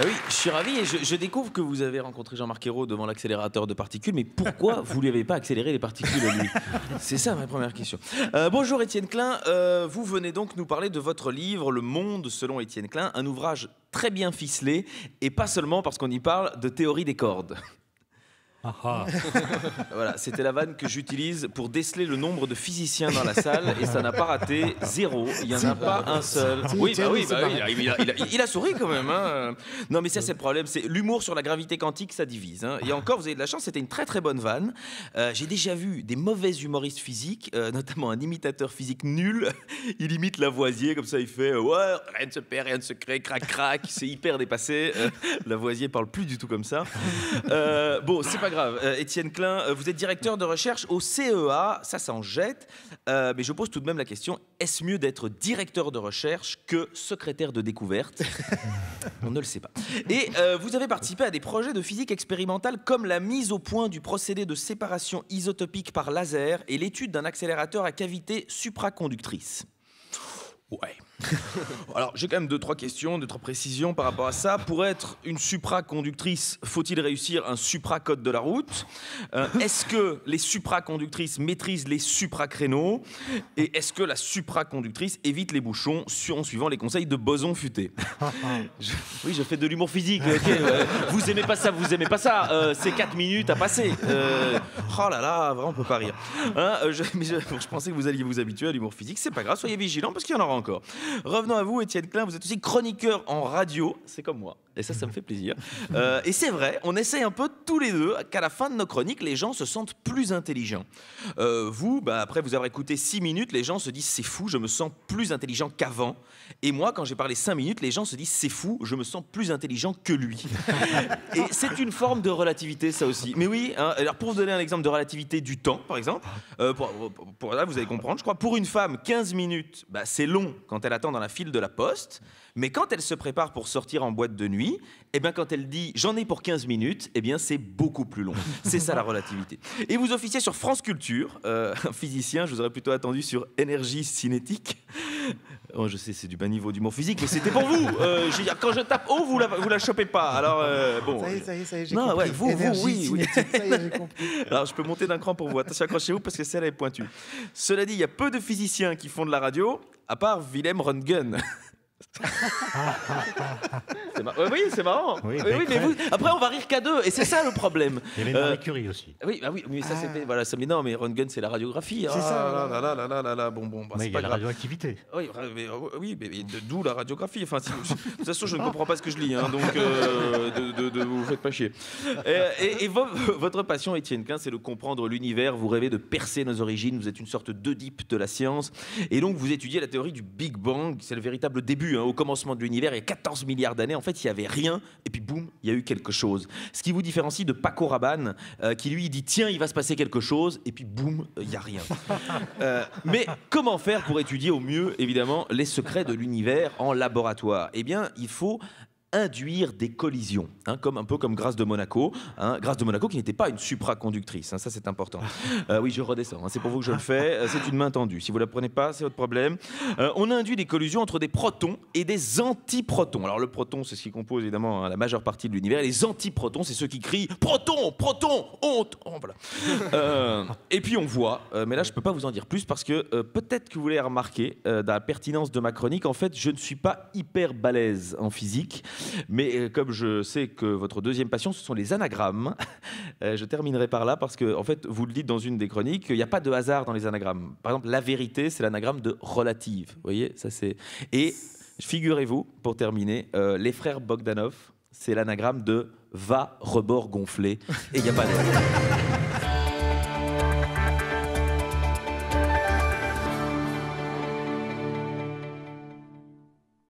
Ah oui, je suis ravi et je, je découvre que vous avez rencontré Jean-Marc Ayrault devant l'accélérateur de particules, mais pourquoi vous lui avez pas accéléré les particules à lui? C'est ça ma première question. Euh, bonjour Étienne Klein, Euh, vous venez donc nous parler de votre livre Le Monde selon Étienne Klein, un ouvrage très bien ficelé et pas seulement parce qu'on y parle de théorie des cordes. Voilà, c'était la vanne que j'utilise pour déceler le nombre de physiciens dans la salle et ça n'a pas raté zéro. Il n'y en a pas un seul. Oui, bah oui, bah oui, il, a, il a- il a souri quand même. hein. Non, mais ça, c'est le problème. C'est l'humour sur la gravité quantique, ça divise. hein. Et encore, vous avez de la chance, c'était une très très bonne vanne. Euh, J'ai déjà vu des mauvais humoristes physiques, euh, notamment un imitateur physique nul. Il imite Lavoisier, comme ça, il fait euh, Ouais, rien ne se perd, rien ne se crée, crac crac. C'est hyper dépassé. Euh, Lavoisier parle plus du tout comme ça. Euh, bon, c'est pas grave. Euh, Étienne Klein, euh, vous êtes directeur de recherche au CEA. Ça, ça en jette. Euh, mais je pose tout de même la question est-ce mieux d'être directeur de recherche que secrétaire de découverte On ne le sait pas. Et euh, vous avez participé à des projets de physique expérimentale comme la mise au point du procédé de séparation isotopique par laser et l'étude d'un accélérateur à cavité supraconductrice. Ouais. Alors, j'ai quand même deux, trois questions, deux, trois précisions par rapport à ça. Pour être une supraconductrice, faut-il réussir un supracode de la route? Euh, Est-ce que les supraconductrices maîtrisent les supracréneaux Et est-ce que la supraconductrice évite les bouchons su- en suivant les conseils de Boson futé? Je- Oui, je fais de l'humour physique. Vous aimez pas ça, vous aimez pas ça. euh, c'est 4 minutes à passer. Euh, oh là là, vraiment, on peut pas rire. Hein, je, mais je, je pensais que vous alliez vous habituer à l'humour physique. C'est pas grave, soyez vigilants parce qu'il y en aura encore. Revenons à vous, Étienne Klein. Vous êtes aussi chroniqueur en radio. C'est comme moi. Et ça, ça me fait plaisir. Euh, et c'est vrai, on essaye un peu tous les deux qu'à la fin de nos chroniques, les gens se sentent plus intelligents. Euh, vous, bah, après vous avoir écouté 6 minutes, les gens se disent c'est fou, je me sens plus intelligent qu'avant. Et moi, quand j'ai parlé 5 minutes, les gens se disent c'est fou, je me sens plus intelligent que lui. Et c'est une forme de relativité, ça aussi. Mais oui, hein, alors pour vous donner un exemple de relativité du temps, par exemple, euh, pour, pour- pour- là, vous allez comprendre, je crois, pour une femme, 15 minutes, bah, c'est long quand elle attend dans la file de la poste. Mais quand elle se prépare pour sortir en boîte de nuit, eh bien, quand elle dit j'en ai pour 15 minutes, eh bien, c'est beaucoup plus long. C'est ça la relativité. Et vous officiez sur France Culture, euh, un physicien, je vous aurais plutôt attendu sur énergie cinétique. Oh, je sais, c'est du bas niveau d'humour physique, mais c'était pour vous. Euh, je veux dire, quand je tape haut, vous la, vous la chopez pas. Alors, euh, bon. Ça y est, ça y est, ça y est, j'ai Non, compris. ouais, vous, vous, oui, oui. ça y est, compris. Alors, je peux monter d'un cran pour vous. Attention, accrochez-vous parce que celle est pointue. Cela dit, il y a peu de physiciens qui font de la radio, à part Willem Röntgen. C'est mar- ouais, oui, c'est marrant. Oui, Oui, oui, mais Becquerel. vous- après, on va rire qu'à deux, et c'est ça le problème. Il y avait Euh, Marie Curie aussi. Oui, bah oui, mais ça Ah. c'était voilà, ça, mais non, mais Röntgen c'est la radiographie. C'est Ah, ça, Là, là, là, là, là, là, bon, bon, bah, Mais il y pas a la radioactivité. Oui, mais, euh, oui, mais, d'où la radiographie. Enfin, si, de toute façon, je ne comprends pas ce que je lis, hein, donc euh, de, de- de- vous faites pas chier. Et, et- et vo- votre passion, Étienne Quin, c'est de comprendre l'univers. Vous rêvez de percer nos origines. Vous êtes une sorte d'Oedipe de la science. Et donc, vous étudiez la théorie du Big Bang. C'est le véritable début. Hein, au commencement de l'univers, il y a 14 milliards d'années, en fait, il y avait rien. Et puis, boum, il y a eu quelque chose. Ce qui vous différencie de Paco Rabanne, euh, qui lui dit tiens, il va se passer quelque chose. Et puis, boum, il y a rien. Euh, mais comment faire pour étudier au mieux, évidemment, les secrets de l'univers en laboratoire? Eh bien, il faut induire des collisions, hein, comme un peu comme Grâce de Monaco, hein, Grâce de Monaco qui n'était pas une supraconductrice, hein, ça c'est important. Euh, oui, je redescends, hein, c'est pour vous que je le fais, euh, c'est une main tendue. Si vous la prenez pas, c'est votre problème. Euh, on induit des collisions entre des protons et des antiprotons. Alors le proton, c'est ce qui compose évidemment la majeure partie de l'univers. Et les antiprotons, c'est ceux qui crient proton, proton, honte. Oh, voilà. Et puis on voit, mais là je peux pas vous en dire plus parce que peut-être que vous l'avez remarqué dans la pertinence de ma chronique. En fait, je ne suis pas hyper balèze en physique, mais euh, comme je sais que votre deuxième passion, ce sont les anagrammes, euh, je terminerai par là parce que en fait, vous le dites dans une des chroniques, il n'y a pas de hasard dans les anagrammes. Par exemple, la vérité, c'est l'anagramme de relative. Vous voyez, ça c'est et figurez-vous pour terminer, euh, les frères Bogdanov, c'est l'anagramme de va rebord gonflé et il n'y a pas de